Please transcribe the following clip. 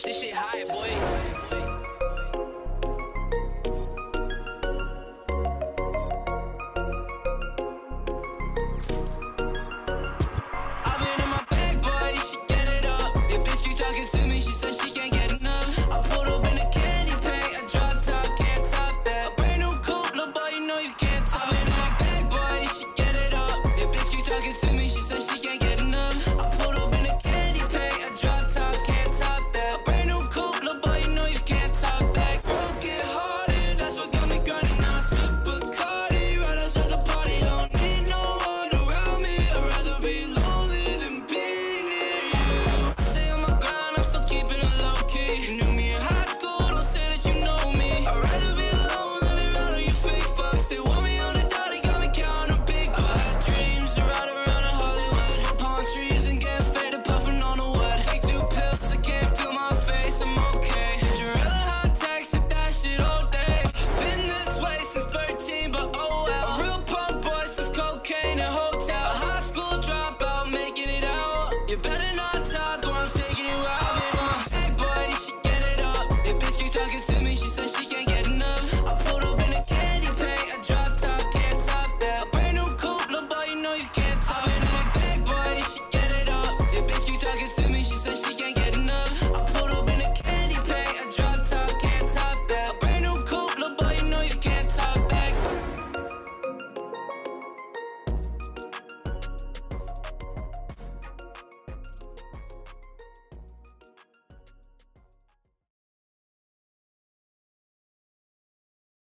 This shit hype, boy. Better not talk.